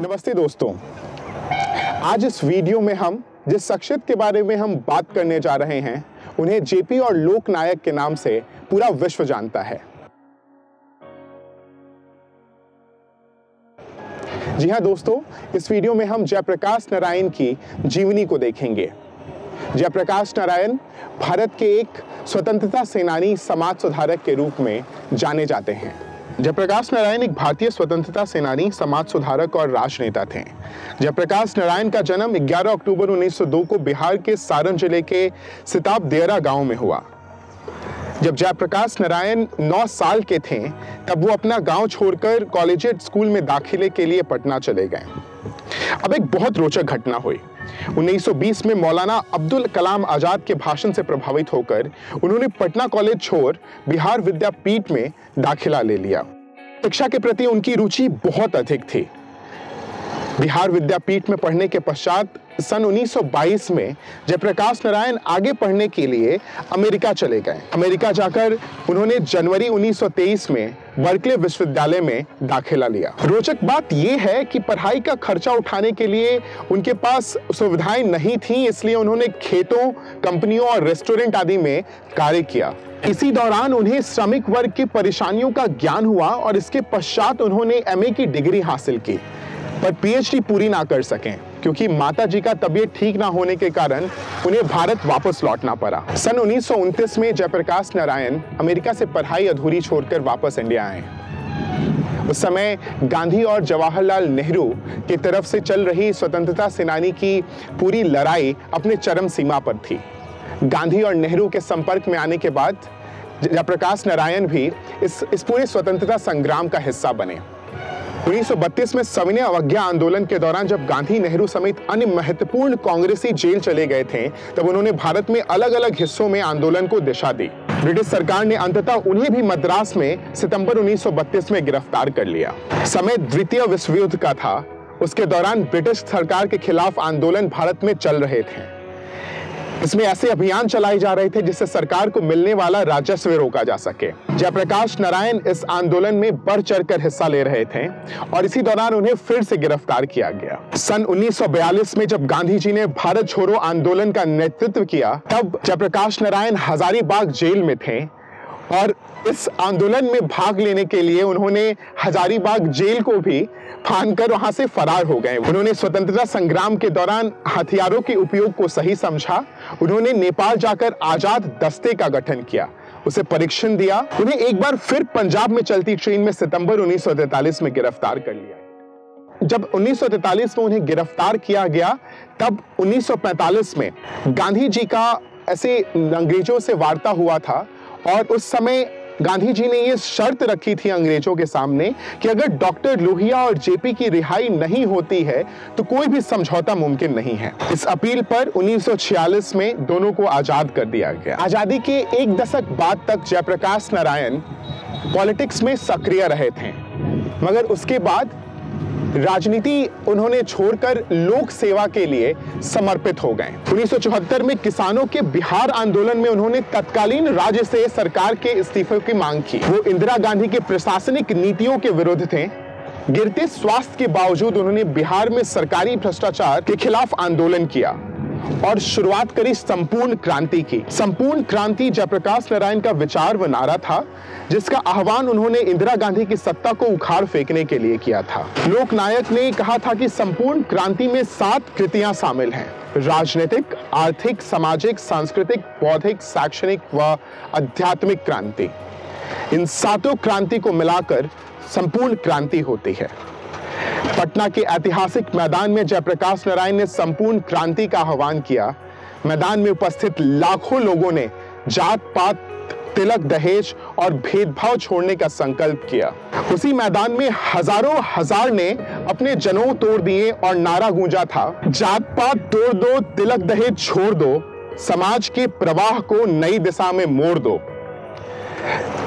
नमस्ते दोस्तों। आज इस वीडियो में हम, जिस शख्सियत के बारे में हम बात करने जा रहे हैं, उन्हें जेपी और लोक नायक के नाम से पूरा विश्व जानता है। जी हाँ दोस्तों, इस वीडियो में हम जयप्रकाश नारायण की जीवनी को देखेंगे। जयप्रकाश नारायण भारत के एक स्वतंत्रता सेनानी समाज सुधारक के रूप में जाने जाते हैं। जयप्रकाश नारायण एक भारतीय स्वतंत्रता सेनानी, समाज सुधारक और राजनेता थे। जयप्रकाश नारायण का जन्म 11 अक्टूबर 1902 को बिहार के सारण ज़िले के सिताब देरा गाँव में हुआ। जब जयप्रकाश नारायण 9 साल के थे, तब वो अपना गाँव छोड़कर कॉलेजिएट स्कूल में दाखिले के लिए पटना चले गए। अब एक बहुत रोचक घटना हुई। 1920 में मौलाना अब्दुल कलाम आज़ाद के भाषण से प्रभावित होकर उन्होंने पटना कॉलेज छोड़ बिहार विद्यापीठ में दाखिला ले लिया। शिक्षा के प्रति उनकी रुचि बहुत अधिक थी। बिहार विद्यापीठ में पढ़ने के पश्चात सन 1922 में जयप्रकाश नारायण आगे पढ़ने के लिए अमेरिका चले गए। अमेरिका जाकर उन्होंने जनवरी 1923 में बर्कले विश्वविद्यालय में दाखिला लिया। रोचक बात यह है कि पढ़ाई का खर्चा उठाने के लिए उनके पास सुविधाएँ नहीं थी, इसलिए उन्होंने खेतों, कंपनियों और रेस्टोरेंट आदि में कार्य किया। इसी दौरान उन्हें श्रमिक वर्ग की परेशानियों का ज्ञान हुआ और इसके पश्चात उन्होंने एमए की डिग्री हासिल की, पर पीएचडी पूरी ना कर सकें। क्योंकि माता जी का तबीयत ठीक ना होने के कारण उन्हें भारत वापस लौटना पड़ा। सन उन्नीस में जयप्रकाश नारायण अमेरिका से पढ़ाई अधूरी छोड़कर वापस इंडिया आए। उस समय गांधी और जवाहरलाल नेहरू की तरफ़ से चल रही स्वतंत्रता सेनानी की पूरी लड़ाई अपने चरम सीमा पर थी। गांधी और नेहरू के संपर्क में आने के बाद जयप्रकाश नारायण भी इस इस पूरे स्वतंत्रता संग्राम का हिस्सा बने। 1932 में सविनय अवज्ञा आंदोलन के दौरान जब गांधी नेहरू समेत अन्य महत्वपूर्ण कांग्रेसी जेल चले गए थे, तब उन्होंने भारत में अलग अलग हिस्सों में आंदोलन को दिशा दी। ब्रिटिश सरकार ने अंततः उन्हें भी मद्रास में सितंबर 1932 में गिरफ़्तार कर लिया। समय द्वितीय विश्व युद्ध का था। उसके दौरान ब्रिटिश सरकार के खिलाफ आंदोलन भारत में चल रहे थे। इसमें ऐसे अभियान चलाए जा रहे थे जिससे सरकार को मिलने वाला राजस्व रोका जा सके। जयप्रकाश नारायण इस आंदोलन में बढ़ चढ़कर हिस्सा ले रहे थे और इसी दौरान उन्हें फिर से गिरफ़्तार किया गया। सन 1942 में जब गांधी जी ने भारत छोड़ो आंदोलन का नेतृत्व किया, तब जयप्रकाश नारायण हजारीबाग जेल में थे। और इस आंदोलन में भाग लेने के लिए उन्होंने हजारीबाग जेल को भी फान कर वहाँ से फरार हो गए। उन्होंने स्वतंत्रता संग्राम के दौरान हथियारों के उपयोग को सही समझा। उन्होंने नेपाल जाकर आज़ाद दस्ते का गठन किया। उसे परीक्षण दिया। उन्हें एक बार फिर पंजाब में चलती ट्रेन में सितंबर 1943 में गिरफ़्तार कर लिया। जब 1943 में उन्हें गिरफ़्तार किया गया, तब 1945 में गांधी जी का ऐसे अंग्रेज़ों से वार्ता हुआ था और उस समय गांधी जी ने यह शर्त रखी थी अंग्रेज़ों के सामने कि अगर डॉक्टर लोहिया और जेपी की रिहाई नहीं होती है तो कोई भी समझौता मुमकिन नहीं है। इस अपील पर 1946 में दोनों को आज़ाद कर दिया गया। आज़ादी के एक दशक बाद तक जयप्रकाश नारायण पॉलिटिक्स में सक्रिय रहे थे। मगर उसके बाद राजनीति उन्होंने छोड़कर लोक सेवा के लिए समर्पित हो गए। 1974 में किसानों के बिहार आंदोलन में उन्होंने तत्कालीन राज्य से सरकार के इस्तीफे की मांग की। वो इंदिरा गांधी के प्रशासनिक नीतियों के विरुद्ध थे। गिरते स्वास्थ्य के बावजूद उन्होंने बिहार में सरकारी भ्रष्टाचार के खिलाफ आंदोलन किया। और शुरुआत करी संपूर्ण क्रांति की। संपूर्ण क्रांति जयप्रकाश नारायण का विचार व नारा था, जिसका आह्वान उन्होंने इंदिरा गांधी की सत्ता को उखाड़ फेंकने के लिए किया था। लोकनायक ने कहा था कि संपूर्ण क्रांति में सात कृतियाँ शामिल हैं। राजनीतिक, आर्थिक, सामाजिक, सांस्कृतिक, बौद्धिक, शैक्षणिक व आध्यात्मिक क्रांति। इन सातों क्रांति को मिलाकर संपूर्ण क्रांति होती है। पटना के ऐतिहासिक मैदान में जयप्रकाश नारायण ने संपूर्ण क्रांति का आह्वान किया। मैदान में उपस्थित लाखों लोगों ने जात, पात, तिलक, दहेज और भेदभाव छोड़ने का संकल्प किया। उसी मैदान में हज़ारों हज़ार ने अपने जनों तोड़ दिए और नारा गूंजा था। जात, पात, तोड़ दो, तिलक, दहेज छोड़ दो, समाज के प्रवाह को नई दिशा में मोड़ दो।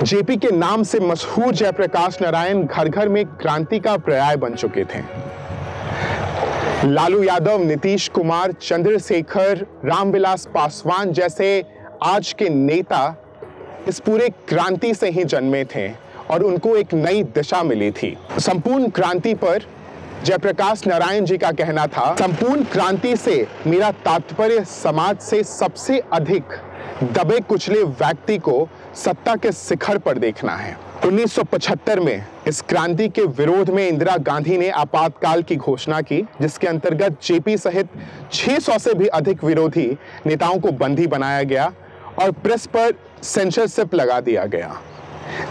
जेपी के नाम से मशहूर जयप्रकाश नारायण घर घर में क्रांति का पर्याय बन चुके थे। लालू यादव, नीतीश कुमार, चंद्रशेखर, रामविलास पासवान जैसे आज के नेता इस पूरे क्रांति से ही जन्मे थे और उनको एक नई दिशा मिली थी। संपूर्ण क्रांति पर जयप्रकाश नारायण जी का कहना था, संपूर्ण क्रांति से मेरा तात्पर्य समाज से सबसे अधिक दबे कुचले व्यक्ति को सत्ता के शिखर पर देखना है। 1975 में इस क्रांति के विरोध में इंदिरा गांधी ने आपातकाल की घोषणा की, जिसके अंतर्गत जेपी सहित 600 से भी अधिक विरोधी नेताओं को बंदी बनाया गया और प्रेस पर सेंसरशिप लगा दिया गया।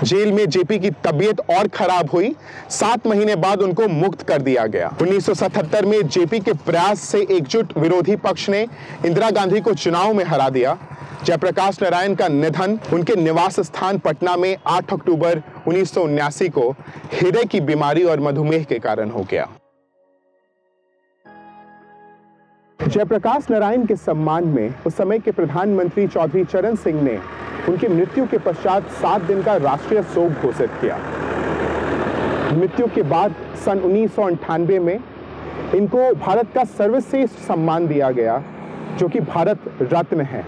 जेल में जेपी की तबीयत और खराब हुई, सात महीने बाद उनको मुक्त कर दिया गया। 1977 में जेपी के प्रयास से एकजुट विरोधी पक्ष ने इंदिरा गांधी को चुनाव में हरा दिया। जयप्रकाश नारायण का निधन उनके निवास स्थान पटना में 8 अक्टूबर उन्नीस को हृदय की बीमारी और मधुमेह के कारण हो गया। जयप्रकाश नारायण के सम्मान में उस समय के प्रधानमंत्री चौधरी चरण सिंह ने उनकी मृत्यु के पश्चात सात दिन का राष्ट्रीय शोक घोषित किया। मृत्यु के बाद सन उन्नीस में इनको भारत का सर्वश्रेष्ठ सम्मान दिया गया, जो कि भारत रत्न है।